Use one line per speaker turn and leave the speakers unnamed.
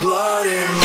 blood in